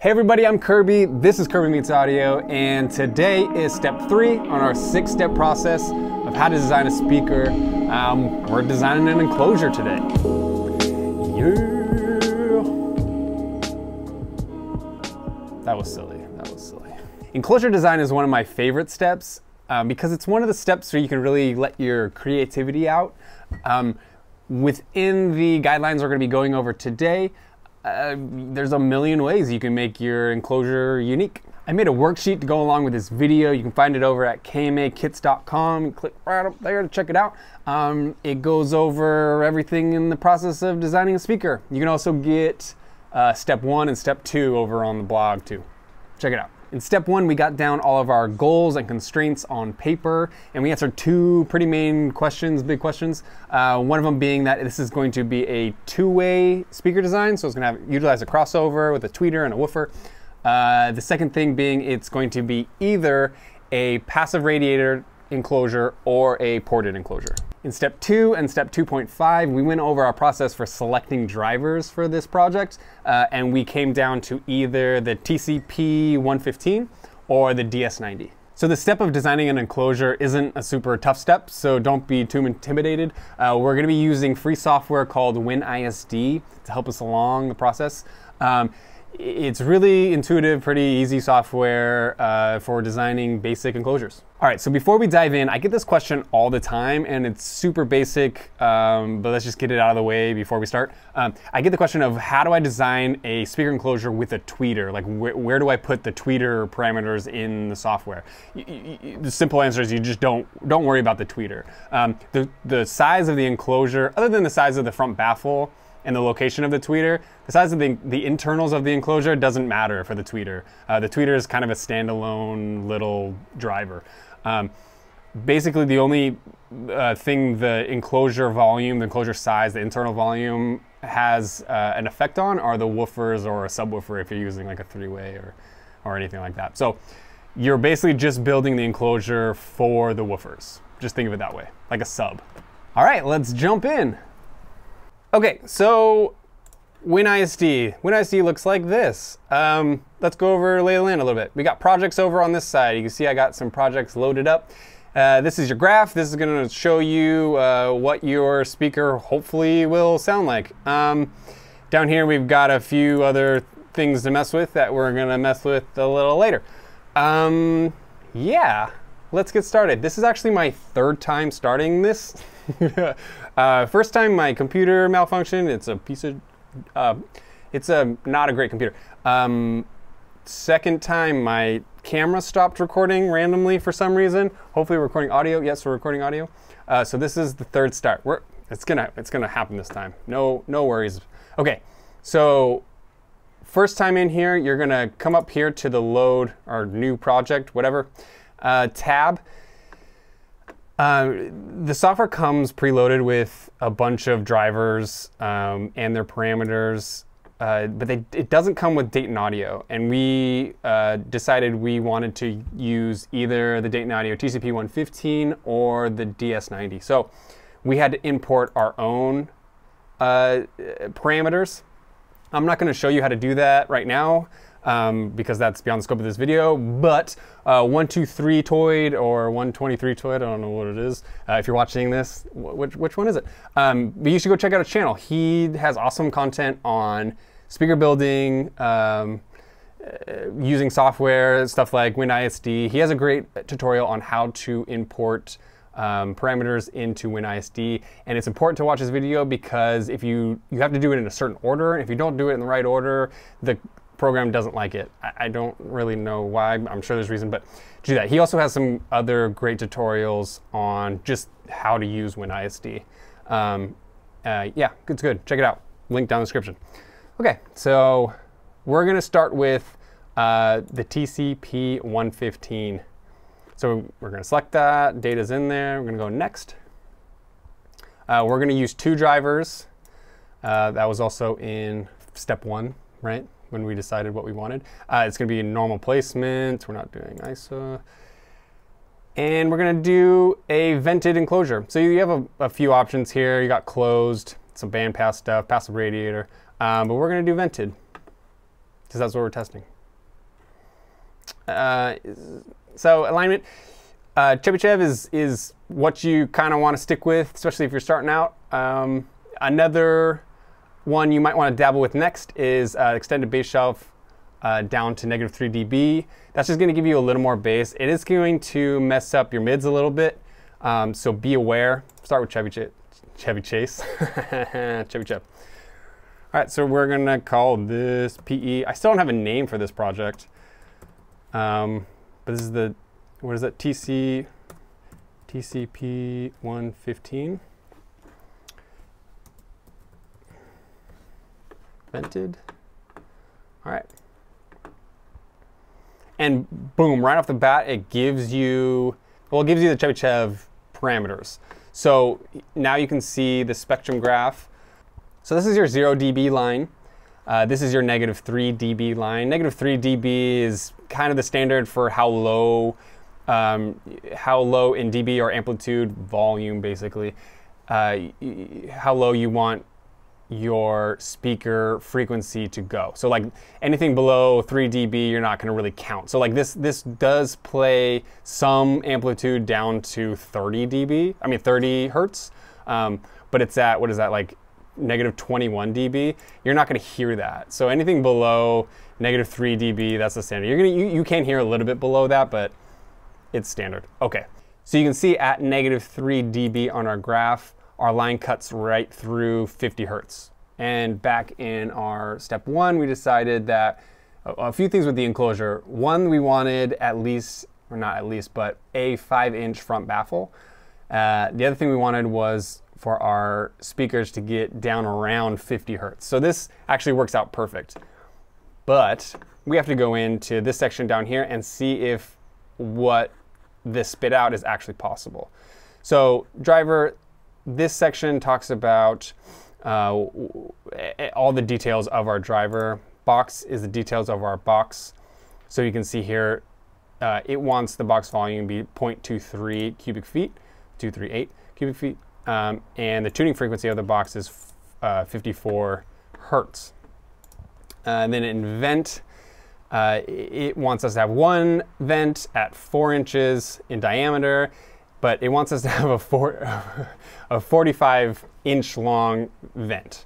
Hey everybody, I'm Kirby. This is Kirby Meets Audio, and today is step three on our six step process of how to design a speaker. Um, we're designing an enclosure today. Yeah. That was silly. That was silly. Enclosure design is one of my favorite steps um, because it's one of the steps where you can really let your creativity out. Um, within the guidelines we're going to be going over today, uh, there's a million ways you can make your enclosure unique. I made a worksheet to go along with this video. You can find it over at kmakits.com. Click right up there to check it out. Um, it goes over everything in the process of designing a speaker. You can also get uh, step one and step two over on the blog too. Check it out. In step one, we got down all of our goals and constraints on paper, and we answered two pretty main questions, big questions. Uh, one of them being that this is going to be a two-way speaker design, so it's going to have utilize a crossover with a tweeter and a woofer. Uh, the second thing being it's going to be either a passive radiator enclosure or a ported enclosure. In step two and step 2.5, we went over our process for selecting drivers for this project, uh, and we came down to either the TCP 115 or the DS90. So the step of designing an enclosure isn't a super tough step, so don't be too intimidated. Uh, we're gonna be using free software called WinISD to help us along the process. Um, it's really intuitive, pretty easy software uh, for designing basic enclosures. All right, so before we dive in, I get this question all the time, and it's super basic, um, but let's just get it out of the way before we start. Um, I get the question of how do I design a speaker enclosure with a tweeter? Like, wh where do I put the tweeter parameters in the software? Y the simple answer is you just don't don't worry about the tweeter. Um, the the size of the enclosure, other than the size of the front baffle, and the location of the tweeter. The size of the, the internals of the enclosure doesn't matter for the tweeter. Uh, the tweeter is kind of a standalone little driver. Um, basically, the only uh, thing the enclosure volume, the enclosure size, the internal volume has uh, an effect on are the woofers or a subwoofer if you're using like a three-way or, or anything like that. So you're basically just building the enclosure for the woofers. Just think of it that way, like a sub. All right, let's jump in. Okay, so WinISD. WinISD looks like this. Um, let's go over lay of land a little bit. We got projects over on this side. You can see I got some projects loaded up. Uh, this is your graph. This is going to show you uh, what your speaker hopefully will sound like. Um, down here we've got a few other things to mess with that we're going to mess with a little later. Um, yeah, let's get started. This is actually my third time starting this. uh, first time my computer malfunctioned. It's a piece of, uh, it's a not a great computer. Um, second time my camera stopped recording randomly for some reason. Hopefully recording audio. Yes, we're recording audio. Uh, so this is the third start. We're, it's gonna it's gonna happen this time. No no worries. Okay, so first time in here, you're gonna come up here to the load or new project, whatever uh, tab. Uh, the software comes preloaded with a bunch of drivers um, and their parameters, uh, but they, it doesn't come with Dayton Audio. And we uh, decided we wanted to use either the Dayton Audio TCP 115 or the DS90. So we had to import our own uh, parameters. I'm not going to show you how to do that right now um, because that's beyond the scope of this video. But uh, 123 Toid or 123 Toid, I don't know what it is. Uh, if you're watching this, which, which one is it? Um, but you should go check out his channel. He has awesome content on speaker building, um, uh, using software, stuff like WinISD. He has a great tutorial on how to import um, parameters into WinISD. And it's important to watch this video because if you, you have to do it in a certain order. And if you don't do it in the right order, the program doesn't like it. I, I don't really know why. I'm sure there's reason, but do that. He also has some other great tutorials on just how to use WinISD. Um, uh, yeah, it's good. Check it out. Link down in the description. Okay, so we're going to start with uh, the TCP 115. So we're going to select that. Data's in there. We're going to go next. Uh, we're going to use two drivers. Uh, that was also in step one, right? When we decided what we wanted. Uh, it's going to be normal placement. We're not doing ISA. And we're going to do a vented enclosure. So you have a, a, few options here. You got closed, some bandpass stuff, passive radiator. Um, but we're going to do vented. because that's what we're testing. Uh, so alignment, uh, Chebyshev is is what you kind of want to stick with, especially if you're starting out. Um, another one you might want to dabble with next is uh, extended bass shelf uh, down to negative 3 dB. That's just going to give you a little more bass. It is going to mess up your mids a little bit, um, so be aware. Start with Chevy, Ch Chevy Chase, Chevy Chep. All right, so we're gonna call this PE. I still don't have a name for this project, um, but this is the, what is that, TC, TCP 115. Vented. All right. And boom, right off the bat, it gives you, well, it gives you the Chebyshev parameters. So now you can see the spectrum graph. So this is your 0 dB line. Uh, this is your negative 3 dB line. Negative 3 dB is kind of the standard for how low, um, how low in dB or amplitude volume, basically, uh, how low you want your speaker frequency to go. So like anything below 3 dB, you're not going to really count. So like this this does play some amplitude down to 30 dB. I mean 30 hertz, um, but it's at what is that like negative 21 dB? You're not going to hear that. So anything below negative 3 dB, that's the standard. You're gonna you, you can hear a little bit below that, but it's standard. Okay. So you can see at negative 3 dB on our graph, our line cuts right through 50 hertz. And back in our step one, we decided that a, few things with the enclosure. One, we wanted at least, or not at least, but a five inch front baffle. Uh, the other thing we wanted was for our speakers to get down around 50 hertz. So this actually works out perfect. But we have to go into this section down here and see if what this spit out is actually possible. So driver, this section talks about uh, all the details of our driver. Box is the details of our box. So you can see here, uh, it wants the box volume to be 0.23 cubic feet, 238 cubic feet. Um, and the tuning frequency of the box is uh, 54 hertz. Uh, and then in vent, uh, it wants us to have one vent at four inches in diameter but it wants us to have a, four, a 45 inch long vent.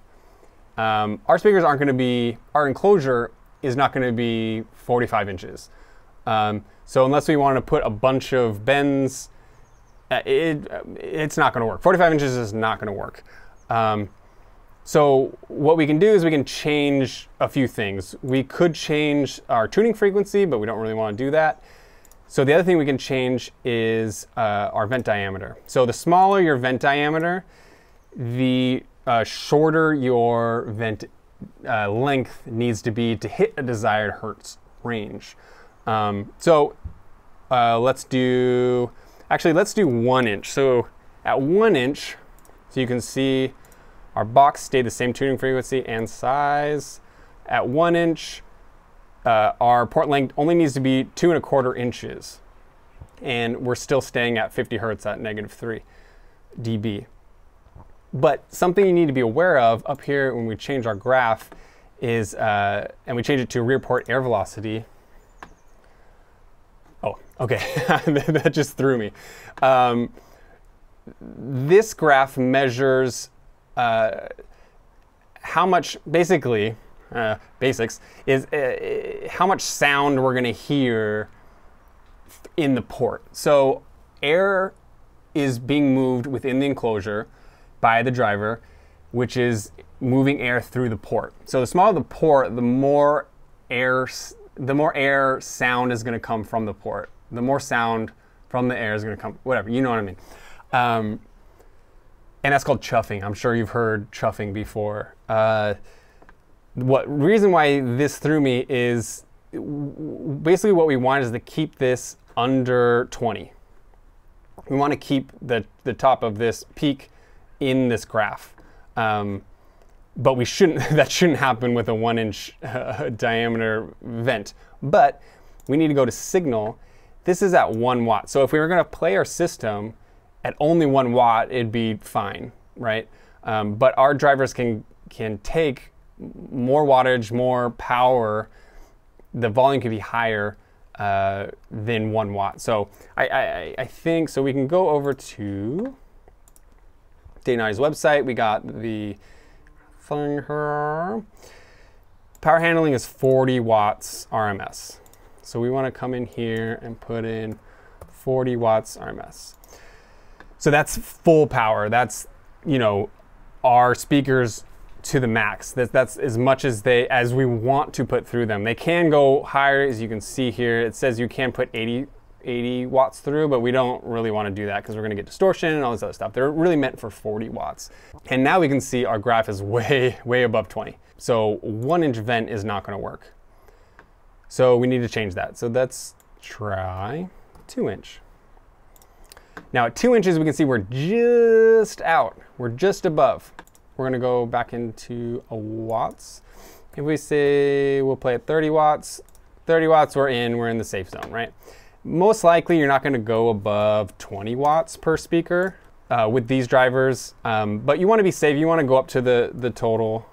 Um, our speakers aren't going to be, our enclosure is not going to be 45 inches. Um, so unless we want to put a bunch of bends, uh, it, it's not going to work. 45 inches is not going to work. Um, so what we can do is we can change a few things. We could change our tuning frequency, but we don't really want to do that. So the other thing we can change is uh, our vent diameter. So the smaller your vent diameter, the uh, shorter your vent uh, length needs to be to hit a desired hertz range. Um, so uh, let's do, actually let's do one inch. So at one inch, so you can see our box stayed the same tuning frequency and size. At one inch, uh, our port length only needs to be two and a quarter inches. And we're still staying at 50 hertz at negative 3 dB. But something you need to be aware of up here when we change our graph is, uh, and we change it to rear port air velocity. Oh, okay, that just threw me. Um, this graph measures uh, how much, basically, uh, basics, is uh, how much sound we're going to hear in the port. So air is being moved within the enclosure by the driver, which is moving air through the port. So the smaller the port, the more air, the more air sound is going to come from the port. The more sound from the air is going to come. Whatever, you know what I mean. Um, and that's called chuffing. I'm sure you've heard chuffing before. Uh, what reason why this threw me is basically what we want is to keep this under 20. We want to keep the, the top of this peak in this graph. Um, but we shouldn't, that shouldn't happen with a one inch uh, diameter vent. But we need to go to signal. This is at one watt. So if we were going to play our system at only one watt, it'd be fine, right? Um, but our drivers can, can take more wattage, more power the volume could be higher uh, than one watt. So I, I, I think, so we can go over to Dayton website. We got the thing here. Power handling is 40 watts RMS. So we want to come in here and put in 40 watts RMS. So that's full power. That's, you know, our speakers to the max. That, that's as much as they as we want to put through them. They can go higher, as you can see here. It says you can put 80, 80 watts through, but we don't really want to do that because we're going to get distortion and all this other stuff. They're really meant for 40 watts. And now we can see our graph is way, way above 20. So one inch vent is not going to work. So we need to change that. So let's try two inch. Now at two inches, we can see we're just out. We're just above. We're gonna go back into a watts. If we say we'll play at 30 watts, 30 watts, we're in, we're in the safe zone, right? Most likely you're not gonna go above 20 watts per speaker uh, with these drivers, um, but you wanna be safe. You wanna go up to the, the total.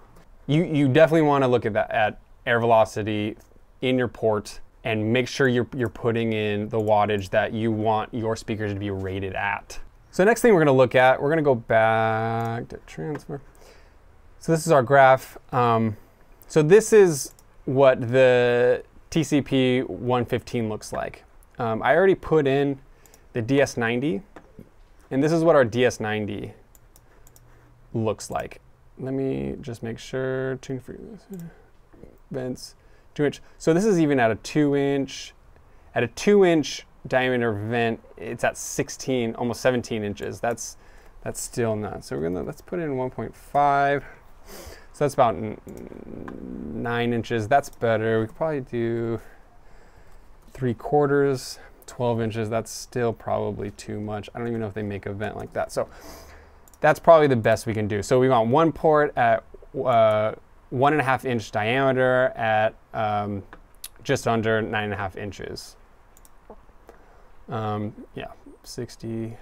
You, you definitely wanna look at that at air velocity in your port and make sure you're, you're putting in the wattage that you want your speakers to be rated at. So next thing we're gonna look at, we're gonna go back to transfer. So this is our graph. Um, so this is what the TCP 115 looks like. Um, I already put in the DS90, and this is what our DS90 looks like. Let me just make sure, tune for vents, two inch. So this is even at a two inch, at a two inch diameter vent, it's at 16, almost 17 inches. That's that's still not. So we're gonna let's put in 1.5. So that's about nine inches. That's better. We could probably do three quarters, 12 inches. That's still probably too much. I don't even know if they make a vent like that. So that's probably the best we can do. So we want one port at uh, one and a half inch diameter at um, just under nine and a half inches. Um, yeah, 60.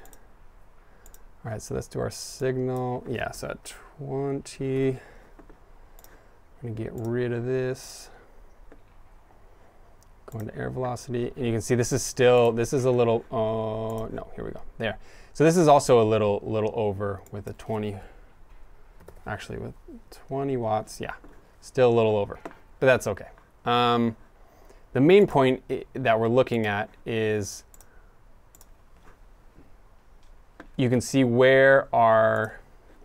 All right, so let's do our signal. Yeah, so at 20, I'm gonna get rid of this. Go into air velocity, and you can see this is still, this is a little, oh, uh, no, here we go, there. So this is also a little, little over with a 20, actually with 20 watts, yeah, still a little over, but that's okay. Um, the main point that we're looking at is you can see where our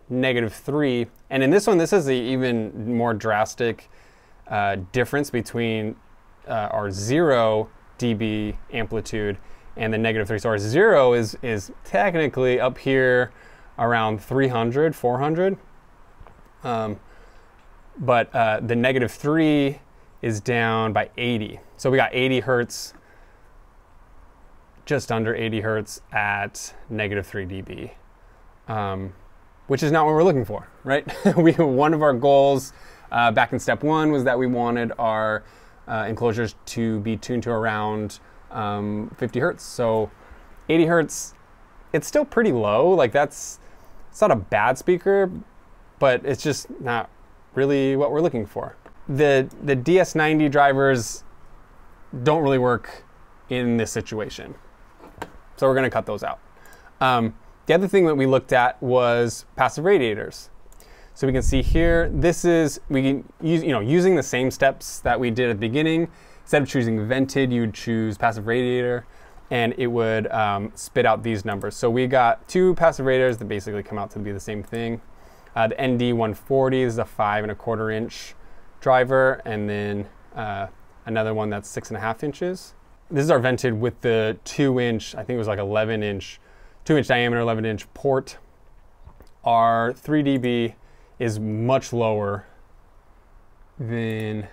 negative 3, and in this one, this is an even more drastic uh, difference between uh, our 0 dB amplitude and the negative 3. So our 0 is, is technically up here around 300, 400. Um, but uh, the negative 3 is down by 80. So we got 80 hertz just under 80 hertz at negative 3 dB, um, which is not what we're looking for, right? we one of our goals uh, back in step one was that we wanted our uh, enclosures to be tuned to around um, 50 hertz. So 80 hertz, it's still pretty low. Like that's it's not a bad speaker, but it's just not really what we're looking for. The the DS90 drivers don't really work in this situation. So we're going to cut those out. Um, the other thing that we looked at was passive radiators. So we can see here, this is, we can use, you know, using the same steps that we did at the beginning, instead of choosing vented, you would choose passive radiator and it would um, spit out these numbers. So we got two passive radiators that basically come out to be the same thing. Uh, the ND140 is a five and a quarter inch driver, and then uh, another one that's six and a half inches this is our vented with the two inch, I think it was like 11 inch, two inch diameter, 11 inch port. Our 3 dB is much lower than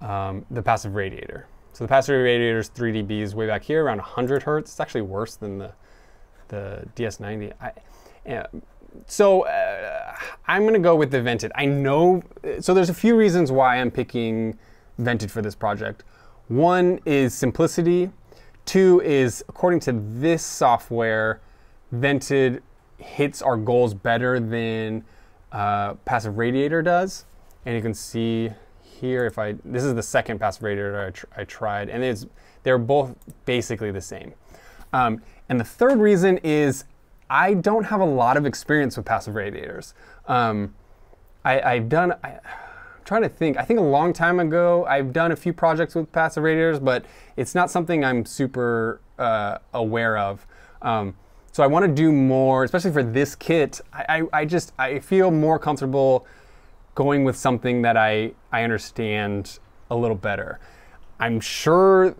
um, the passive radiator. So the passive radiator's 3 dB is way back here, around 100 hertz. It's actually worse than the, the DS90. I, yeah, so uh, I'm gonna go with the vented. I know, so there's a few reasons why I'm picking vented for this project. One is simplicity. Two is, according to this software, Vented hits our goals better than uh, Passive Radiator does. And you can see here, if I, this is the second passive radiator I, tr I tried, and it's, they're both basically the same. Um, and the third reason is I don't have a lot of experience with passive radiators. Um, I, have done, I, trying to think, I think a long time ago, I've done a few projects with passive radiators, but it's not something I'm super uh, aware of. Um, so I want to do more, especially for this kit. I, I, I, just, I feel more comfortable going with something that I, I understand a little better. I'm sure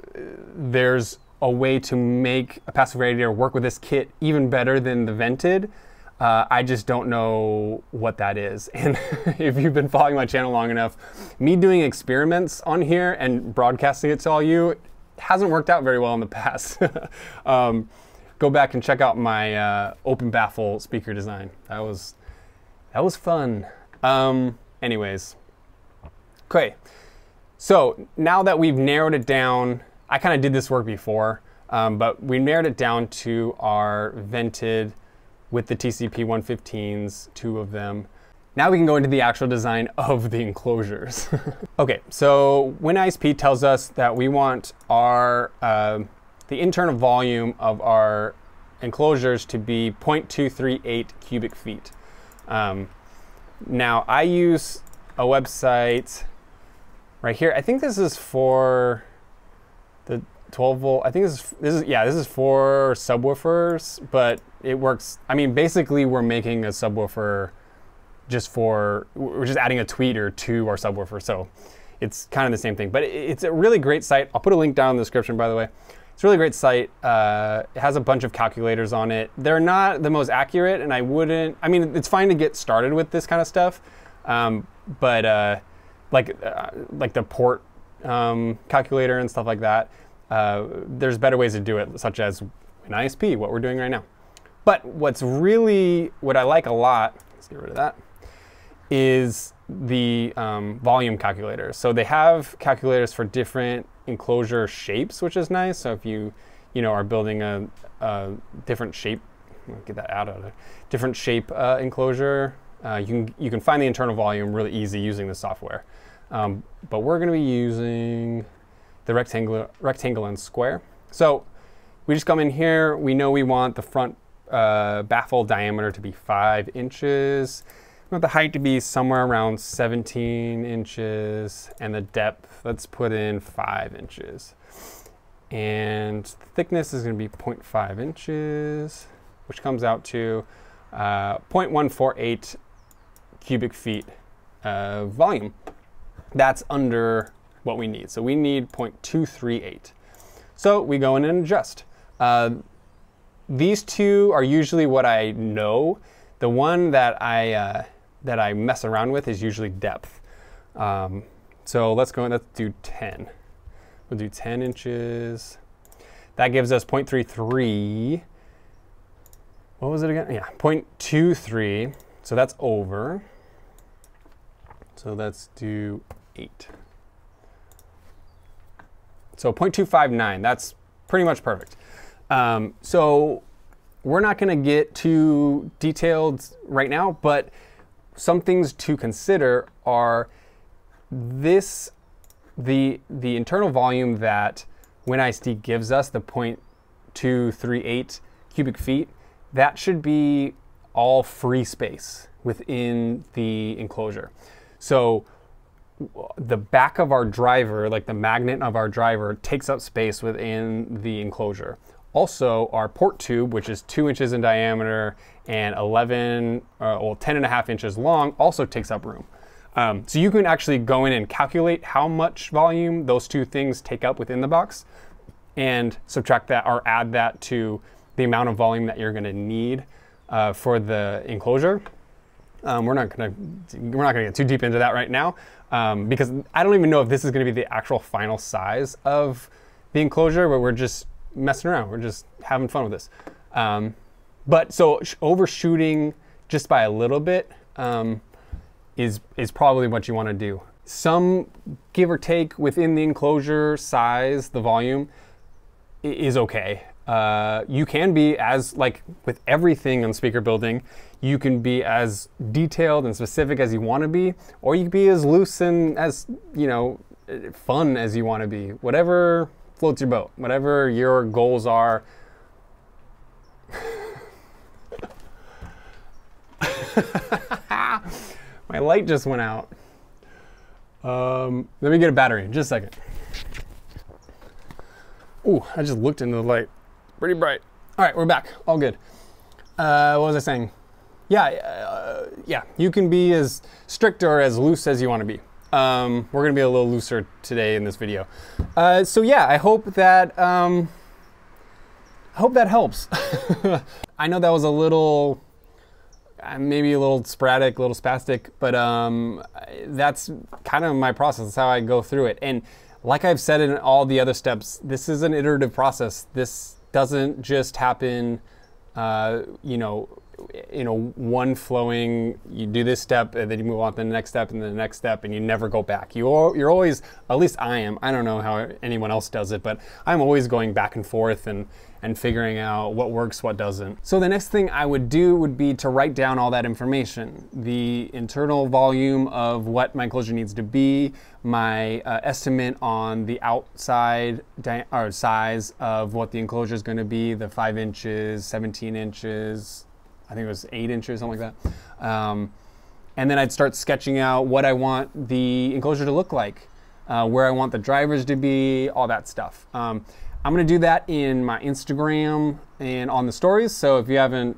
there's a way to make a passive radiator work with this kit even better than the vented. Uh, I just don't know what that is. And if you've been following my channel long enough, me doing experiments on here and broadcasting it to all you hasn't worked out very well in the past. um, go back and check out my uh, open baffle speaker design. That was that was fun. Um, anyways, okay. So now that we've narrowed it down I kind of did this work before, um, but we narrowed it down to our vented with the TCP 115s, two of them. Now we can go into the actual design of the enclosures. okay, so WinISD tells us that we want our uh, the internal volume of our enclosures to be 0.238 cubic feet. Um, now I use a website right here. I think this is for 12 volt. I think this is this is yeah this is for subwoofers, but it works. I mean, basically we're making a subwoofer just for we're just adding a tweeter to our subwoofer, so it's kind of the same thing. But it's a really great site. I'll put a link down in the description, by the way. It's a really great site. Uh, it has a bunch of calculators on it. They're not the most accurate, and I wouldn't. I mean, it's fine to get started with this kind of stuff, um, but uh, like uh, like the port um, calculator and stuff like that. Uh, there's better ways to do it, such as WinISD, what we're doing right now. But what's really, what I like a lot, let's get rid of that, is the um, volume calculator. So they have calculators for different enclosure shapes, which is nice. So if you, you know, are building a, a different shape, get that out of it, different shape uh, enclosure, uh, you, can, you can find the internal volume really easy using the software. Um, but we're going to be using the rectangle, rectangle and square. So we just come in here. We know we want the front uh, baffle diameter to be 5 inches. We want the height to be somewhere around 17 inches. And the depth, let's put in 5 inches. And thickness is going to be 0.5 inches, which comes out to uh, 0.148 cubic feet volume that's under what we need. So we need 0.238. So we go in and adjust. Uh, these two are usually what I know. The one that I, uh, that I mess around with is usually depth. Um, so let's go and let's do 10. We'll do 10 inches. That gives us 0.33. What was it again? Yeah, 0.23. So that's over. So let's do 8. So 0.259, that's pretty much perfect. Um, so we're not going to get too detailed right now, but some things to consider are this, the, the internal volume that WinISD gives us, the 0.238 cubic feet, that should be all free space within the enclosure. So the back of our driver, like the magnet of our driver, takes up space within the enclosure. Also, our port tube, which is two inches in diameter and 11, uh, well, 10 and a half inches long, also takes up room. Um, so you can actually go in and calculate how much volume those two things take up within the box and subtract that or add that to the amount of volume that you're gonna need uh, for the enclosure. Um, we're not gonna we're not gonna get too deep into that right now um, because I don't even know if this is gonna be the actual final size of the enclosure, but we're just messing around. We're just having fun with this. Um, but so overshooting just by a little bit um, is is probably what you want to do. Some give or take within the enclosure size, the volume is okay. Uh, you can be as like with everything on speaker building, you can be as detailed and specific as you want to be, or you can be as loose and as you know fun as you want to be. Whatever floats your boat, whatever your goals are. My light just went out. Um, let me get a battery. Just a second. Ooh, I just looked into the light. Pretty bright. All right, we're back. All good. Uh, what was I saying? Yeah, uh, yeah. You can be as strict or as loose as you want to be. Um, we're gonna be a little looser today in this video. Uh, so yeah, I hope that um, I hope that helps. I know that was a little uh, maybe a little sporadic, a little spastic, but um, that's kind of my process. That's how I go through it. And like I've said in all the other steps, this is an iterative process. This doesn't just happen, uh, you know, you know, one flowing, you do this step and then you move on to the next step and the next step and you never go back. You, you're always, at least I am, I don't know how anyone else does it, but I'm always going back and forth and, and figuring out what works, what doesn't. So the next thing I would do would be to write down all that information. The internal volume of what my enclosure needs to be, my uh, estimate on the outside or size of what the enclosure is going to be, the five inches, 17 inches, I think it was eight inches, something like that. Um, and then I'd start sketching out what I want the enclosure to look like, uh, where I want the drivers to be, all that stuff. Um, I'm to do that in my Instagram and on the stories. So if you haven't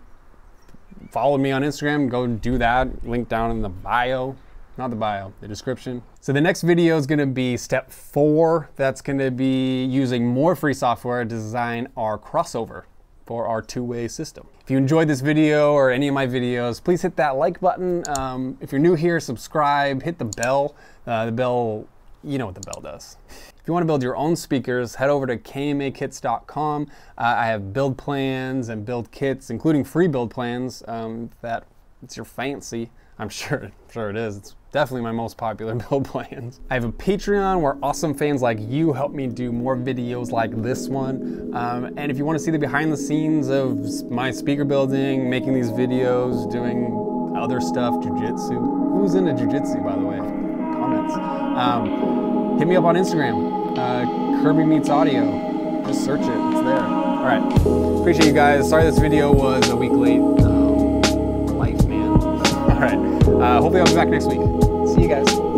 followed me on Instagram, go do that. Link down in the bio. Not the bio, the description. So the next video is to be step four. That's to be using more free software to design our crossover for our two-way system. If you enjoyed this video or any of my videos, please hit that like button. Um, if you're new here, subscribe, hit the bell. Uh, the bell, you know what the bell does. If you want to build your own speakers, head over to kmakits.com. Uh, I have build plans and build kits, including free build plans um, that it's your fancy. I'm sure, I'm sure it is. It's definitely my most popular build plans. I have a Patreon where awesome fans like you help me do more videos like this one. Um, and if you want to see the behind the scenes of my speaker building, making these videos, doing other stuff, jujitsu. Who's into jujitsu, by the way? Comments. Um, hit me up on Instagram, uh, Kirby Meets Audio. Just search it, it's there. All right, appreciate you guys. Sorry this video was a week late. Uh, hopefully I'll be back next week. See you guys.